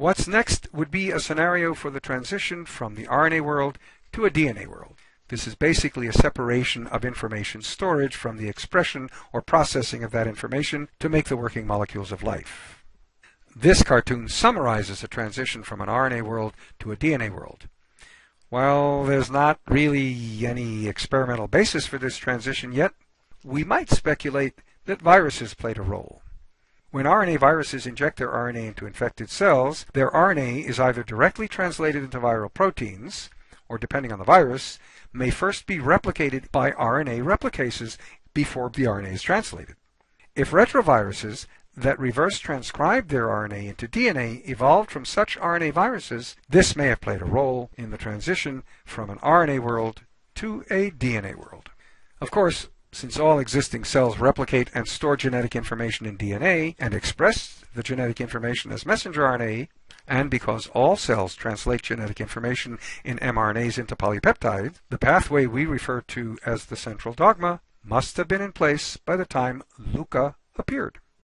What's next would be a scenario for the transition from the RNA world to a DNA world. This is basically a separation of information storage from the expression or processing of that information to make the working molecules of life. This cartoon summarizes a transition from an RNA world to a DNA world. While there's not really any experimental basis for this transition yet, we might speculate that viruses played a role. When RNA viruses inject their RNA into infected cells, their RNA is either directly translated into viral proteins, or depending on the virus, may first be replicated by RNA replicases before the RNA is translated. If retroviruses that reverse transcribe their RNA into DNA evolved from such RNA viruses, this may have played a role in the transition from an RNA world to a DNA world. Of course, since all existing cells replicate and store genetic information in DNA and express the genetic information as messenger RNA, and because all cells translate genetic information in mRNAs into polypeptides, the pathway we refer to as the central dogma must have been in place by the time LUCA appeared.